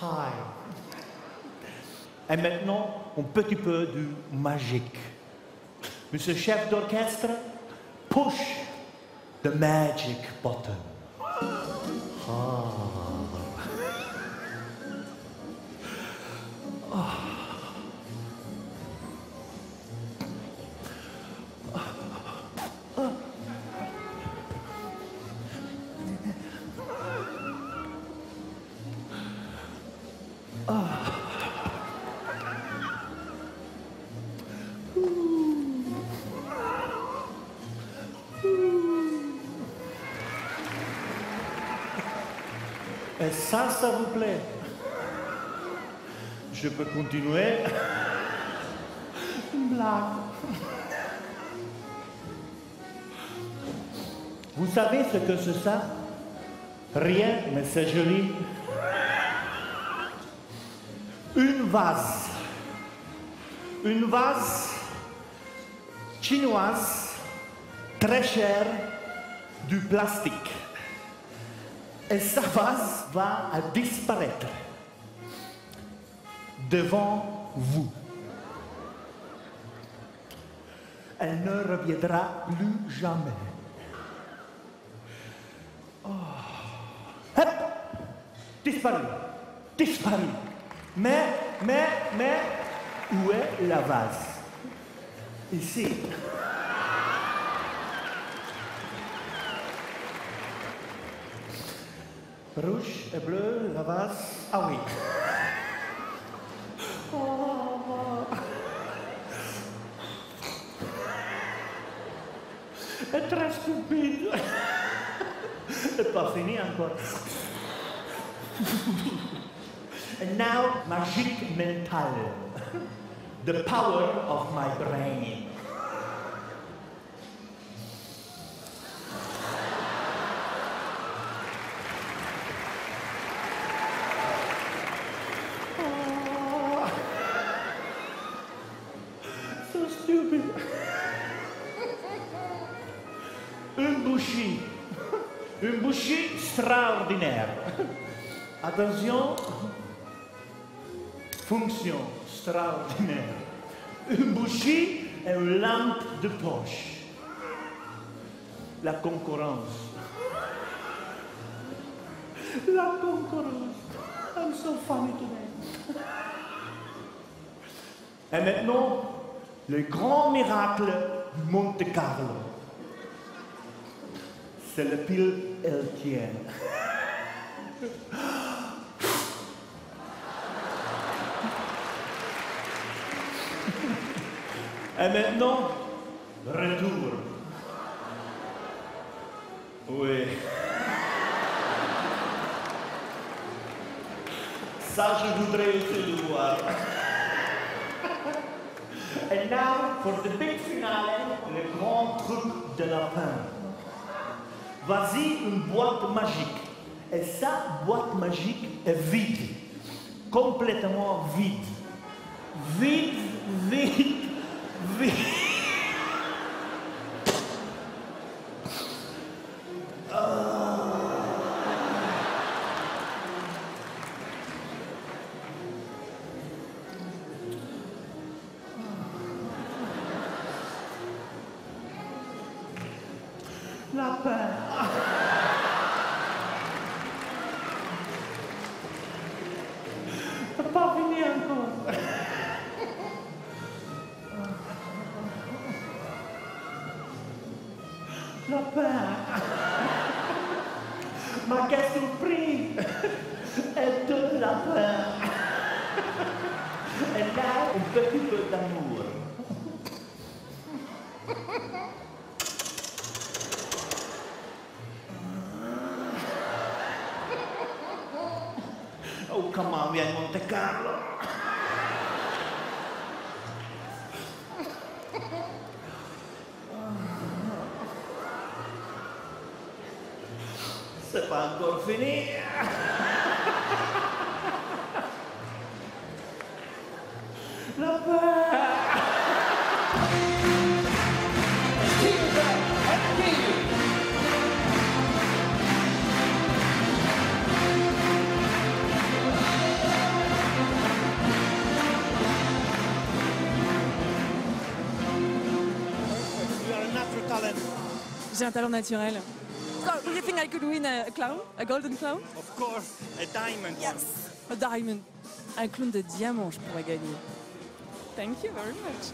Hi. Et maintenant, un petit peu de magique. Monsieur chef d'orchestre, push the magic button. Ça, ça vous plaît Je peux continuer Une blague. Vous savez ce que c'est ça? Rien, mais c'est joli. Une vase. Une vase chinoise, très chère, du plastique. Et sa vase va disparaître devant vous. Elle ne reviendra plus jamais. Oh. Hop Disparu. Disparu. Mais, mais, mais, où est la vase? Ici. Rouge et bleu, la vase. Ah oui. Oh. Très stupide. C'est pas fini encore. And now, magique mentale. The power of my brain. Une bouchie. Une bouchie extraordinaire. Attention. Fonction extraordinaire. Une bouchie et une lampe de poche. La concurrence. La concurrence. I'm so funny today. Et maintenant, le grand miracle de Monte Carlo. C'est le pile Eltienne. Et maintenant, retour. Oui. Ça, je voudrais aussi le voir. And now, for the big finale, le grand truc de la fin. Vas-y, une boîte magique. Et sa boîte magique est vide. Complètement vide. Vide, vide, vide. La peur. T'as pas fini encore. La peur. Ma quelle surprise est de la peur. Et là, un petit peu d'amour. Oh, come on, vieni Monte Carlo. C'est pas J'ai un talent naturel. Do you think I could win a clown? A golden clown? Of course, a diamond one. A diamond. Un clown de diamant, je pourrais gagner. Thank you very much.